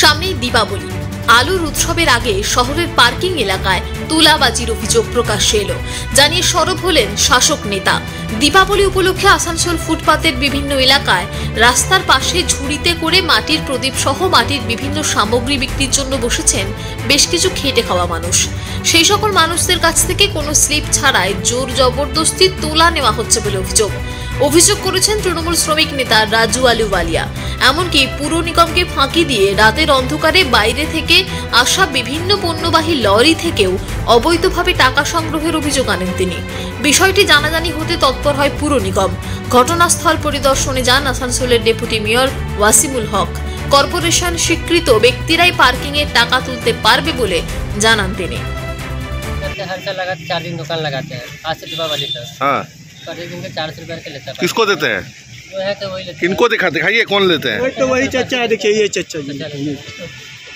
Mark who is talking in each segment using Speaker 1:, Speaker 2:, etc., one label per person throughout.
Speaker 1: সামনেই দীপাবলি। আলোর উৎসবের আগে শহরের পার্কিং এলাকায় তুলাবাজির অভিযোগ প্রকাশ্যে এলো। জানিয়ে সরব হলেন শাসক নেতা। দীপাবলি উপলক্ষে আসানসোল ফুটপাতের বিভিন্ন এলাকায় রাস্তার পাশে ঝুড়িতে করে মাটির প্রদীপ সহ মাটির বিভিন্ন সামগ্রী বিক্রির জন্য বসেছেন বেশ কিছু খেটে খাওয়া মানুষ। সেই সকল মানুষদের কাছ থেকে কোনো স্লিপ ছাড়াই জোর জবরদস্তি তোলা নেওয়া হচ্ছে বলে অভিযোগ। অভিযোগ করেছেন তৃণমূল শ্রমিক নেতা রাজু আলুওয়ালিয়া এমনকি পুর নিগমকে ফাঁকি দিয়ে রাতের অন্ধকারে বাইরে থেকে আসা বিভিন্ন পণ্যবাহী লরি থেকেও অবৈধভাবে টাকা সংগ্রহের অভিযোগ আনেন তিনি বিষয়টি জানাজানি হতে তৎপর হয় পুর নিগম ঘটনাস্থল পরিদর্শনে যান আসানসোলের deputy mayor Wasimul Haque corporation স্বীকৃত ব্যক্তিরাই পার্কিংয়ে টাকা তুলতে পারবে বলে জানান তিনি
Speaker 2: करते हर साल लगाते चार दिन दुकान लगाते हैं आज से दीपावली तक
Speaker 3: हाँ
Speaker 2: पर एक दिन के चार सौ रुपये के लेता है
Speaker 3: किसको देते हैं?
Speaker 2: जो है तो वही लेते
Speaker 3: किनको दिखा दिखाइए कौन लेते हैं?
Speaker 4: तो वही चचा है देखिए ये चचा जी।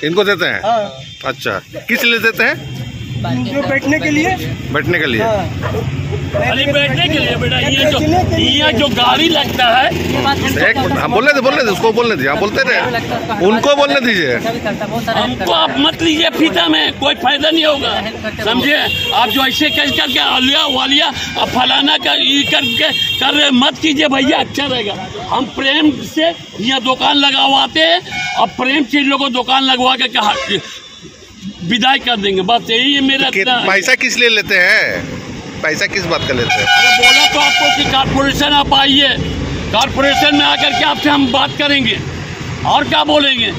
Speaker 3: इनको देते हैं?
Speaker 4: हाँ।
Speaker 3: अच्छा। किस लिए देते हैं?
Speaker 4: जो बैठने के लिए।
Speaker 3: बैठने के लिए।
Speaker 4: हाँ।
Speaker 5: खाली बैठने के लिए बेटा ये जो। ये जो गाड़ी लगता है
Speaker 3: एक मिनट हाँ बोलने दे बोलने दे उसको बोलने दीजिए हाँ बोलते रहे। उनको बोलने दीजिए।
Speaker 5: हमको आप मत लीजिए फीता में कोई फ़ायदा नहीं होगा। समझे? आप जो ऐसे कर करके आलिया वालिया अब फलाना का ये करके कर रहे मत कीजिए भैया अच्छा रहेगा। हम प्रेम से यहाँ दुकान लगावाते हैं और प्रेम से इन लोगों को दुकान लगवा के कहा विदाई कर देंगे। बस यही है मेरा है।
Speaker 3: पैसा किस लिए लेते हैं? पैसा किस बात का लेते हैं
Speaker 5: अरे बोला तो आपको कि कारपोरेशन आप आइए कारपोरेशन में आकर के आपसे हम बात करेंगे और क्या बोलेंगे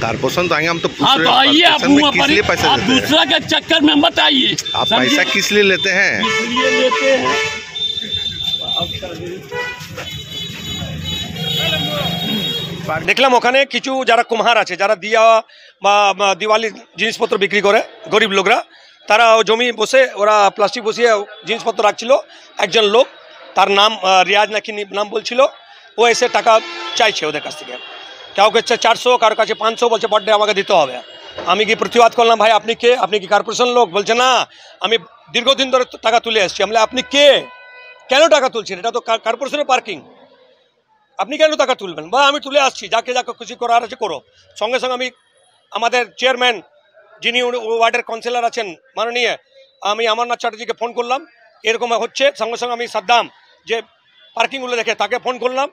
Speaker 3: कारपोरेशन तो आएंगे हम तो पूछ
Speaker 5: हाँ
Speaker 3: रहे
Speaker 5: तो
Speaker 3: हैं,
Speaker 5: आइए आप
Speaker 3: कारपोरेशन में
Speaker 5: वहाँ
Speaker 3: किस
Speaker 5: पर
Speaker 3: लिए पैसा
Speaker 5: आप
Speaker 3: देते हैं
Speaker 5: दूसरा के चक्कर में मत आइए
Speaker 3: आप
Speaker 5: समझे?
Speaker 3: पैसा किस लिए लेते हैं
Speaker 5: इसलिए लेते हैं
Speaker 6: দেখলাম ওখানে কিছু যারা কুমহার আছে যারা দিয়া বা বা দিওয়ালির জিনিসপত্র বিক্রি করে গরিব লোকরা তারা জমি বসে, ওরা প্লাস্টিক বসিয়ে জিনিসপত্র রাখছিল। একজন লোক, তার নাম রিয়াজ নাকি নাম বলছিল, ও এসে টাকা চাইছে ওদের কাছ থেকে। কাউকে হচ্ছে চারশো কারোর কাছে পাঁচশো বলছে পার আমাকে দিতে হবে। আমি কি প্রতিবাদ করলাম, ভাই, আপনি কে? আপনি কি কর্পোরেশন লোক? বলছে, না, আমি দীর্ঘদিন ধরে টাকা তুলে এসেছি। আমি আপনি কে? কেন টাকা তুলছেন? এটা তো কর্পোরেশনের পার্কিং আপনি কেন টাকা তুলবেন? বা আমি তুলে আসছি, যাকে যাকে খুশি করার আছে করো। সঙ্গে সঙ্গে আমি, আমাদের চেয়ারম্যান যিনি ওয়ার্ডের কাউন্সিলর আছেন, মাননীয়, আমি অমরনাথ চ্যাটার্জিকে ফোন করলাম। এরকম হচ্ছে, সঙ্গে সঙ্গে আমি সাদ্দাম যে পার্কিংগুলো দেখে তাকে ফোন করলাম।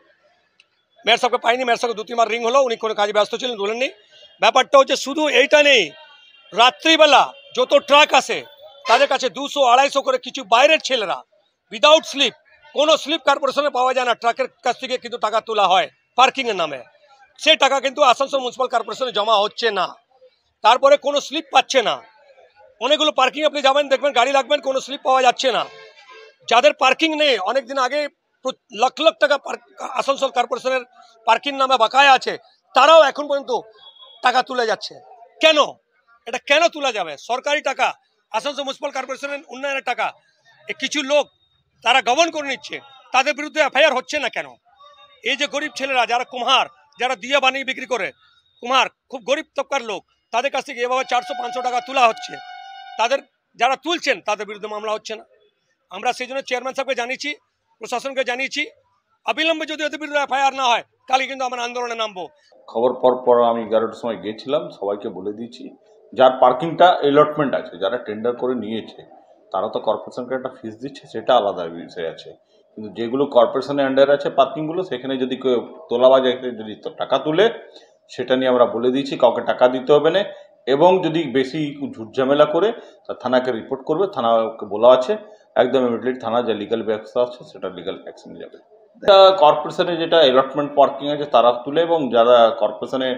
Speaker 6: মেয়র সাহেবকে পাইনি মেয়র সাহেবকে দু তিনবার রিং হলো, উনি কোনো কাজে ব্যস্ত ছিলেন, বলেননি। ব্যাপারটা হচ্ছে শুধু এইটা নেই, রাত্রিবেলা যত ট্রাক আসে, তাদের কাছে দুশো, আড়াইশো করে কিছু বাইরের ছেলেরা উইদাউট স্লিপ কোনো স্লিপ কর্পোরেশনে পাওয়া যায় না ট্রাকের কাছ থেকে কিন্তু টাকা তোলা হয় পার্কিংয়ের নামে। সেই টাকা কিন্তু আসানসোল মিউনিসিপাল কর্পোরেশনে জমা হচ্ছে না। তারপরে কোনো স্লিপ পাচ্ছে না। অনেকগুলো পার্কিং আপনি যাবেন, দেখবেন গাড়ি লাগবেন, কোনো স্লিপ পাওয়া যাচ্ছে না। যাদের পার্কিং নেই, অনেকদিন আগে লাখ লাখ টাকা আসানসোল কর্পোরেশনের পার্কিং নামে বাকায়া আছে, তারাও এখন পর্যন্ত টাকা তুলে যাচ্ছে। কেন? এটা কেন তোলা যাবে? সরকারি টাকা, আসানসোল মিউনিসিপাল কর্পোরেশনের উন্নয়নের টাকা কিছু লোক তারা গবন করে নিচ্ছে, তাদের বিরুদ্ধে এফআইআর হচ্ছে না কেন? এই যে গরিব ছেলেরা, যারা কুমার যারা দিয়ে বানিয়ে বিক্রি করে কুমার খুব গরিব তবকার লোক তাদের কাছ থেকে এভাবে চারশো, পাঁচশো টাকা তোলা হচ্ছে। তাদের যারা তুলছেন, তাদের বিরুদ্ধে মামলা হচ্ছে না। আমরা সেই জন্য চেয়ারম্যান সাহেবকে জানিয়েছি, প্রশাসনকে জানিয়েছি, অবিলম্বে যদি ওদের বিরুদ্ধে এফআইআর না হয়, তাহলে কিন্তু আমরা আন্দোলনে নামবো।
Speaker 7: খবর পর পর আমি এগারোটার সময় গিয়েছিলাম সবাইকে বলে দিয়েছি, যার পার্কিংটা এলটমেন্ট আছে, যারা টেন্ডার করে নিয়েছে, তারা তো কর্পোরেশনকে একটা ফিস দিচ্ছে, সেটা আলাদা বিষয় আছে। কিন্তু যেগুলো কর্পোরেশনের আন্ডার আছে পার্কিংগুলো সেখানে যদি কেউ তোলা তোলাবাজ যদি টাকা তুলে সেটা নিয়ে আমরা বলে দিয়েছি, কাউকে টাকা দিতে হবে না। এবং যদি বেশি ঝুটঝামেলা করে, তা থানাকে রিপোর্ট করবে। থানাকে বলা আছে, একদম ইমিডিয়েট থানা যে লিগাল ব্যবস্থা আছে, সেটা লিগাল অ্যাকশন যাবে। কর্পোরেশনে যেটা অ্যালটমেন্ট পার্কিং আছে, তারা তুলে এবং যারা কর্পোরেশনে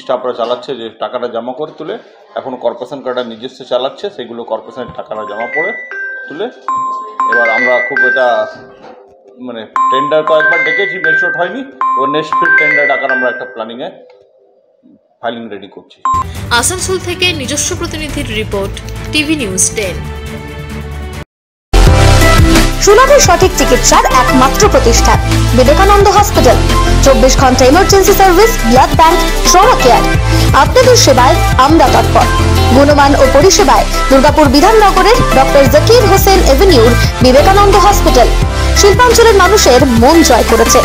Speaker 7: স্টাফরা চালাচ্ছে, যে টাকাটা জমা করে তুলে, এখন কর্পোরেশন কার্ডটা নিজস্ব চালাচ্ছে, সেগুলো কর্পোরেশনের টাকাটা জমা পড়ে তুলে। এবার আমরা খুব এটা মানে টেন্ডার কয়েকবার ডেকেছি মেচোট হয়নি। এবার নেক্সট ফিট টেন্ডার ডাকার আমরা একটা প্ল্যানিংয়ে ফাইলিং রেডি করছি।
Speaker 1: আসানসোল থেকে নিজস্ব প্রতিনিধির রিপোর্ট টিভি নিউজ টেন
Speaker 8: সুলভের সঠিক চিকিৎসার একমাত্র প্রতিষ্ঠান বিবেকানন্দ হসপিটাল চব্বিশ ঘণ্টা emergency service blood bank trauma care আপনাদের সেবায় আমরা তৎপর। গুণমান ও পরিষেবায় দুর্গাপুর বিধাননগরের ডক্টর জাকির হোসেন এভিনিউর বিবেকানন্দ হসপিটাল শিল্পাঞ্চলের মানুষের মন জয় করেছে।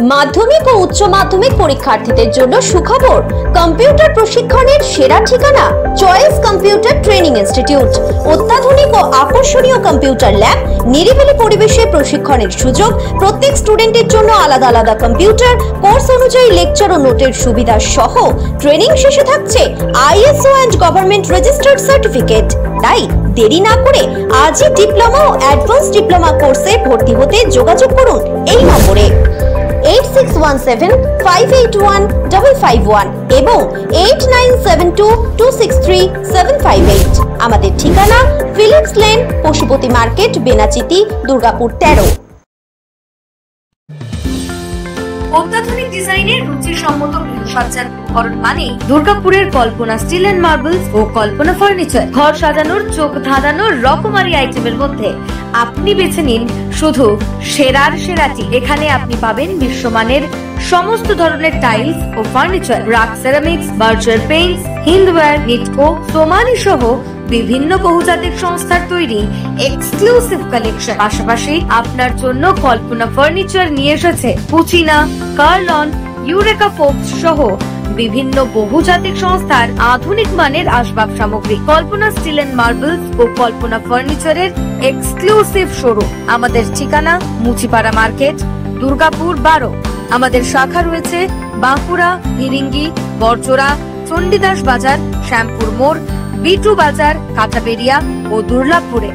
Speaker 8: মাধ্যমিক ও উচ্চ মাধ্যমিক পরীক্ষার্থীদের জন্য সুখবর। কম্পিউটার প্রশিক্ষণের সেরা ঠিকানা, চয়েস কম্পিউটার। ট্রেনিং ইনস্টিটিউট অত্যাধুনিক ও আকর্ষণীয় কম্পিউটার ল্যাব নিরিবিলি পরিবেশে প্রশিক্ষণের সুযোগ, প্রত্যেক স্টুডেন্টের জন্য আলাদা আলাদা কম্পিউটার কোর্স অনুযায়ী লেকচার ও নোটের সুবিধা সহ ট্রেনিং শেষে থাকছে ISO and government registered certificate তাই দেরি না করে আজই ডিপ্লোমা ও অ্যাডভান্স ডিপ্লোমা কোর্সে ভর্তি হতে যোগাযোগ করুন এই নম্বরে। Eight six one seven five eight one double five one এবং eight nine seven two two six three seven five eight আমাদের ঠিকানা Philips lane, Pashupati market, Benachiti, Durgapur তেরো।
Speaker 9: অত্যাধুনিক ডিজাইনের রুচিসম্মত গৃহসজ্জার উপকরণ মানে দুর্গাপুরের কল্পনা স্টিল এন্ড মার্বেলস ও কল্পনা ফার্নিচার। ঘর সাজানোর, চোখ ধাঁধানোর রকমারি আইটেমের মধ্যে আপনি বেছে নিন শুধু সেরার সেরাটি। এখানে আপনি পাবেন বিশ্বমানের সমস্ত ধরনের টাইলস ও furniture. RAK ceramics Berger paints Hindware Nitco Somany সহ বিভিন্ন বহুজাতিক সংস্থার তৈরি এক্সক্লুসিভ কালেকশন পাশাপাশি আপনার জন্য কল্পনা ফার্নিচার নিয়ে এসেছে পুচিনা, কার্লন, ইউরেকা ফোক্স সহ বিভিন্ন বহুজাতিক সংস্থার আধুনিক মানের আসবাব সামগ্রী। কল্পনা স্টিল এন্ড মার্বেলস ও কল্পনা ফার্নিচারের এক্সক্লুসিভ শোরুম আমাদের ঠিকানা মুচিপাড়া মার্কেট, দুর্গাপুর বারো। আমাদের শাখা রয়েছে বাঁকুড়া ফিরিঙ্গি বরজোড়া, চণ্ডীদাস বাজার, শ্যামপুর মোড় বিটু বাজার কাঁচাবেরিয়া ও দুর্লাভপুরে।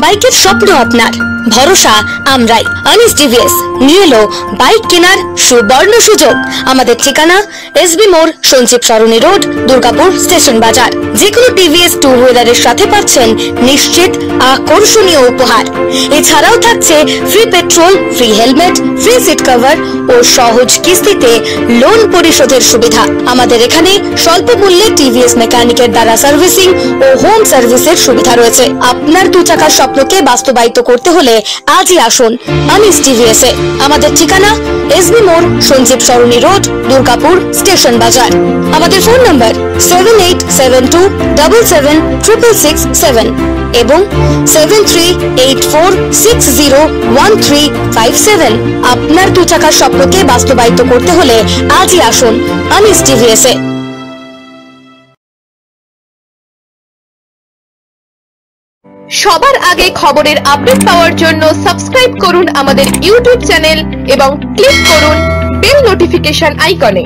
Speaker 8: বাইকের স্বপ্ন আপনার। ভরসা, আমরাই। আনিস টিভিএস নিয়ে এলো বাইক কেনার সুবর্ণ সুযোগ। আমাদের ঠিকানা এসবি মোড়, সঞ্জীব সরণি রোড, দুর্গাপুর স্টেশন বাজার। যে কোনো টিভিএস টু হুইলারের সাথে পাচ্ছেন নিশ্চিত আকর্ষণীয় উপহার। এছাড়াও থাকছে free petrol free helmet free seat cover ও সহজ কিস্তিতে লোন পরিশোধের সুবিধা। আমাদের এখানে স্বল্প মূল্যে টিভিএস মেকানিকের দ্বারা সার্ভিসিং ও হোম সার্ভিসের সুবিধা রয়েছে। আপনার দু চাকার স্বপ্নকে বাস্তবায়িত করতে হলে আজই আসুন। আনিস টিভিএস এ আমাদের ঠিকানা এসবি মোড়, সঞ্জীব সরণি রোড, দুর্গাপুর স্টেশন বাজার। আমাদের phone number seven eight seven two double seven triple six seven এবং seven three eight four six zero one three five seven আপনার দু চাকার স্বপ্নকে বাস্তবায়িত করতে হলে আজই আসুন। আনিস টিভিএস
Speaker 10: সবার আগে খবরের আপডেট পাওয়ার জন্য সাবস্ক্রাইব করুন আমাদের ইউটিউব চ্যানেল এবং ক্লিক করুন বেল নোটিফিকেশন আইকনে।